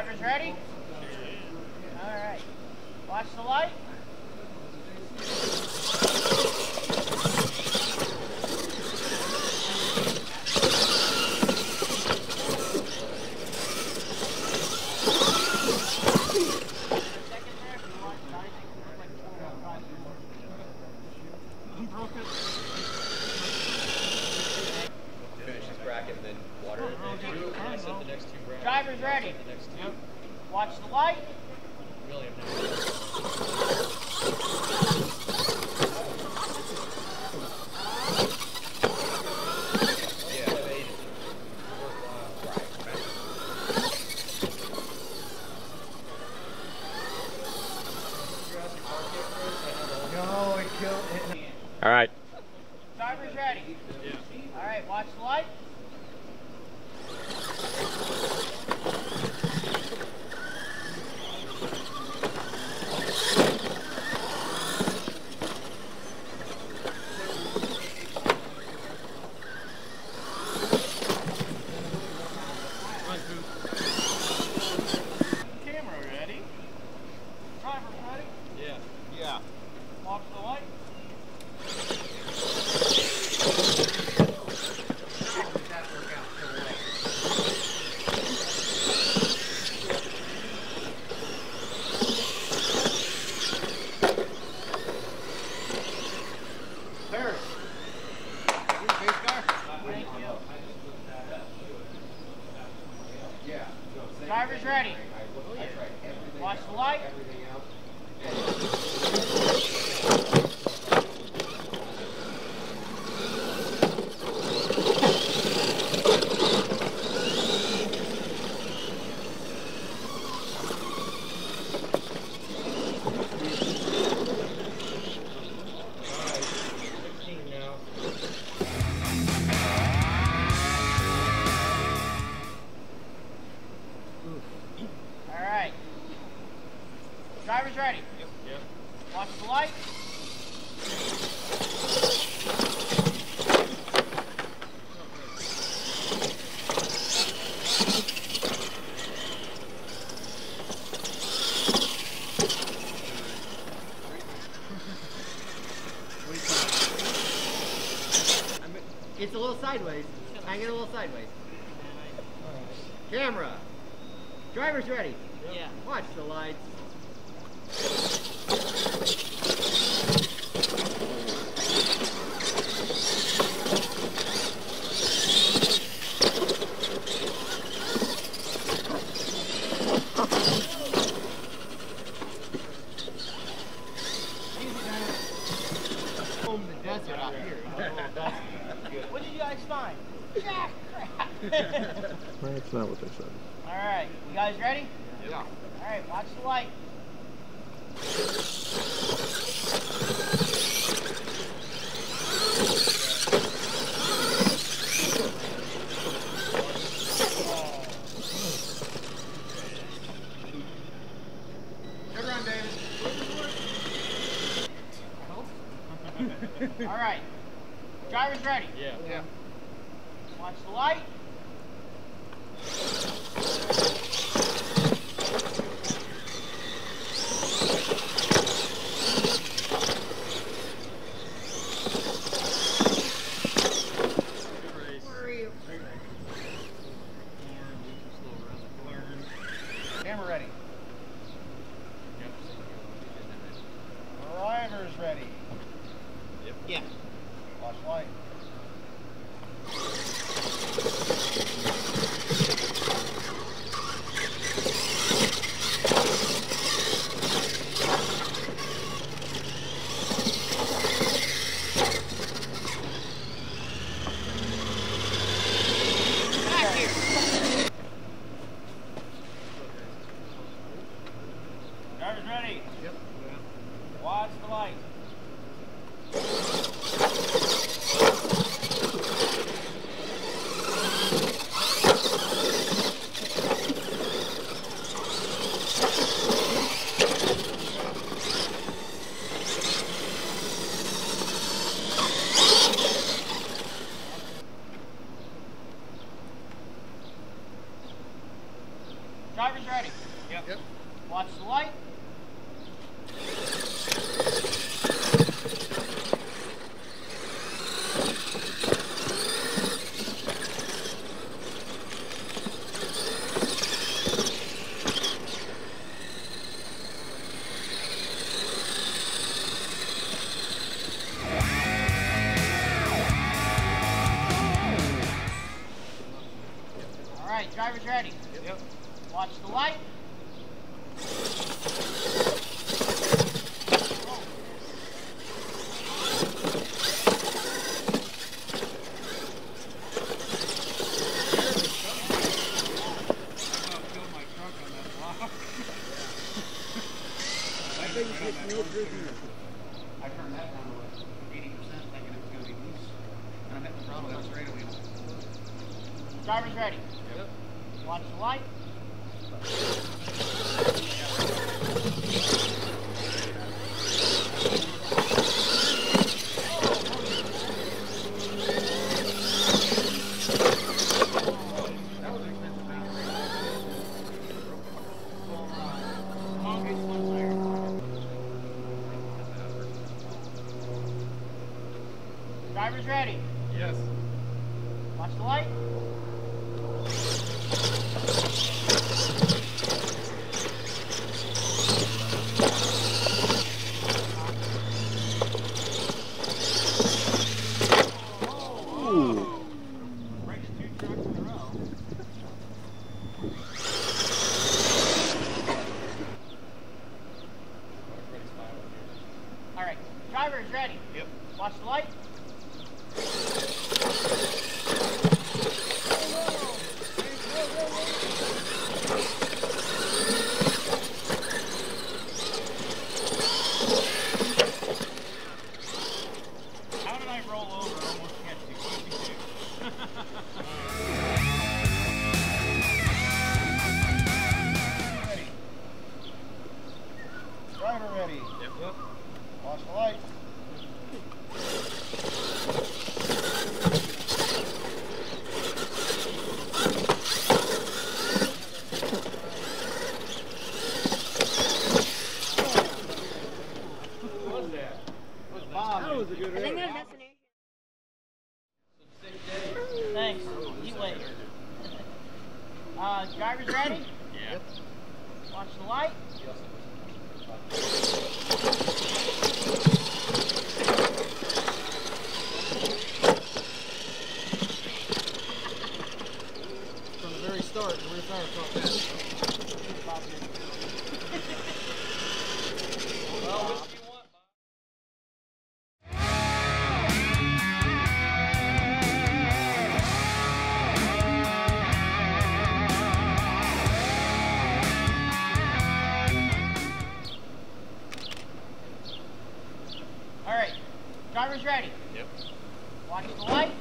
Drivers ready? All right. Watch the light. And then water it. And I set the next two. Drivers ready? The next two. Watch the light. Really have no idea. Yeah, I've ate it. Jurassic Park yet, Chris? I know the whole- No, it killed it. All right. Drivers ready? Yeah. All right. Watch the light. Camera ready? Driver ready? Yeah. Yeah. Watch the light. There. You pace car? Thank you. Yeah. Ready? Watch the light. Yep. Watch the light. It's a little sideways. Hang it a little sideways. Camera. Driver's ready. Yeah. Watch the lights. Home the desert out here. What did you guys find? Jack crap. That's not what they said. All right. You guys ready? Yeah. All right. Watch the light. Good run, David. All right. Drivers ready? Yeah. Yeah. Watch the light. Yep. Watch the light. Driver's ready. Yep. yep. Watch the light. I turned that down to eighty percent thinking it was gonna be loose. And I'm hitting the throttle down straight away. Driver's ready. Yep. Watch the light. Driver's ready. Yes. Watch the light. Breaks two trucks in a row. All right. Driver is ready. Yep. Watch the light. How did I roll over almost catch you? 52. Ready. light. Watch the light.